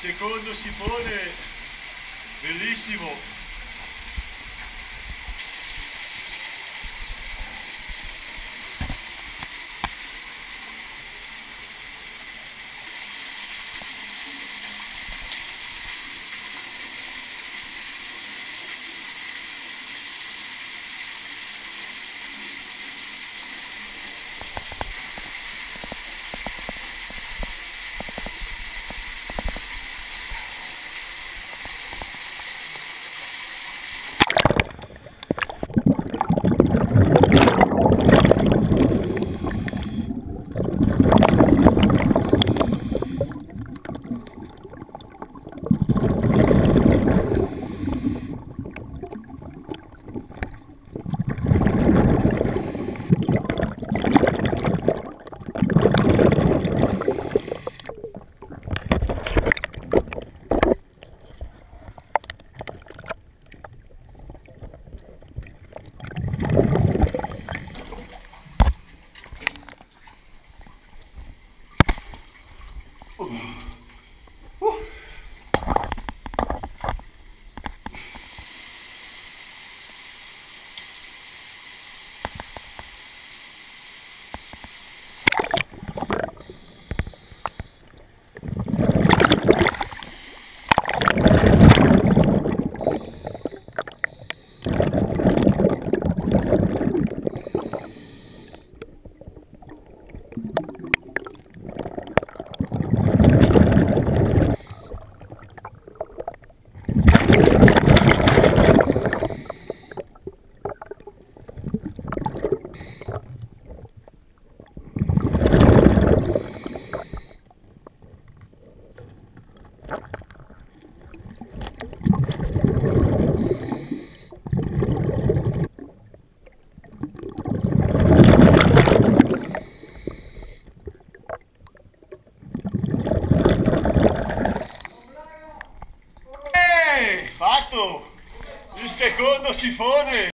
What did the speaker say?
secondo sifone bellissimo Oh. Sifone